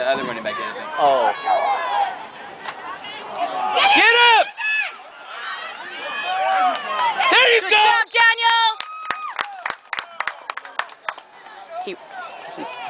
the other running back did, Oh. Get up! There you Good go! Good job, Daniel! He, he